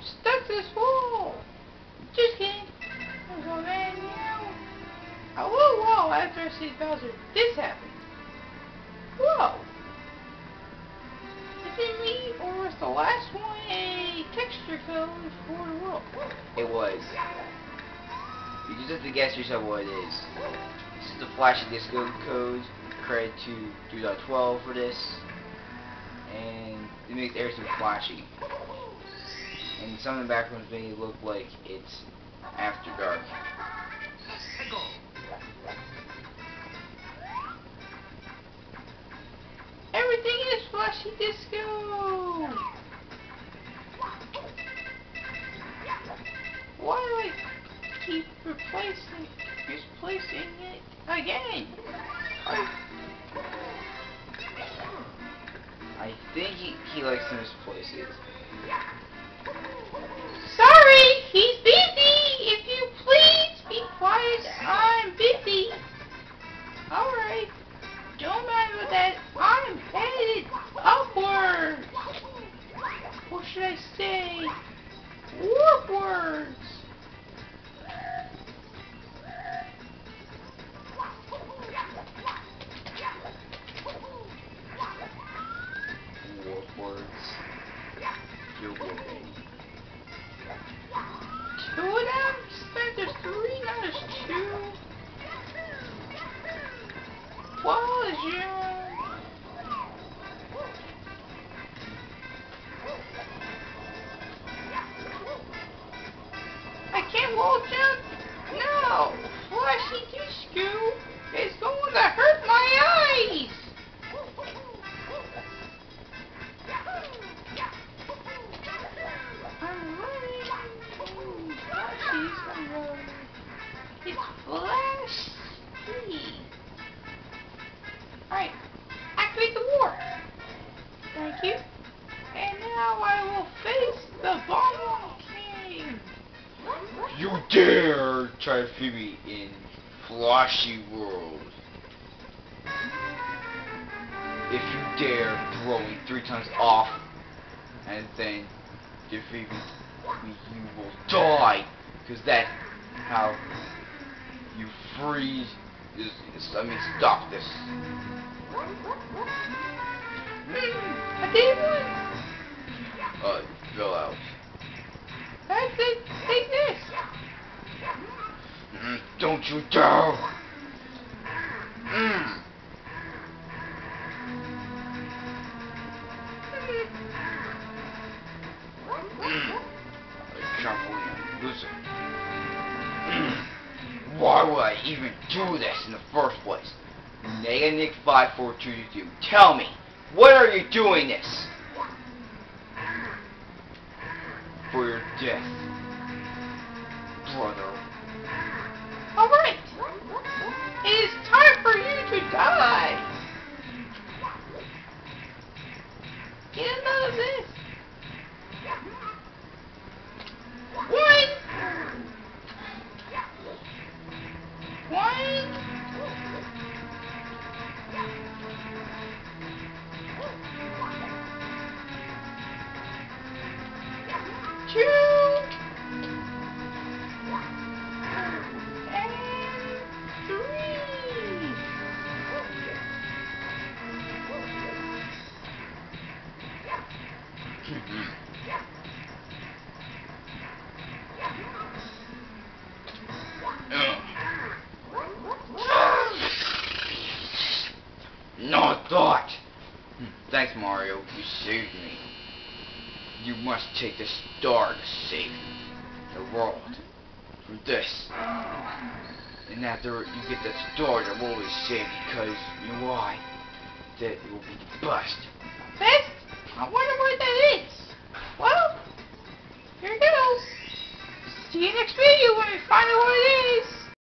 I'm stuck this wall. Just kidding. I'm going man now. Oh, whoa, whoa, after I see Bowser, this happened. Whoa. Is it me, or was the last one a texture code for the world? It was. You just have to guess yourself what it is. This is the flashy disco code. Credit to 3.12 for this. And it makes everything flashy. And some of the backgrounds make it look like it's after dark. Everything is flashy disco. Why do I keep replacing, replacing it again? I, think he, he likes to misplace it. That. I'm headed upwards. Or should I say, You dare try to feed me in Flashy World. If you dare throw me three times off and then defeat me, you will die. Because that's how you freeze this, this I mean stop this. I did one. Uh fill out. It. Take this. Don't you dare! Mm. Mm. I can't believe I'm losing. Mm. Why would I even do this in the first place? Mega Nick 5422, tell me, what are you doing this? For your death, brother. Get No thought. Thanks, Mario. You saved me. You must take the star to save the world from this. And after you get that star, that will always save you because you know why? That it will be the. Best?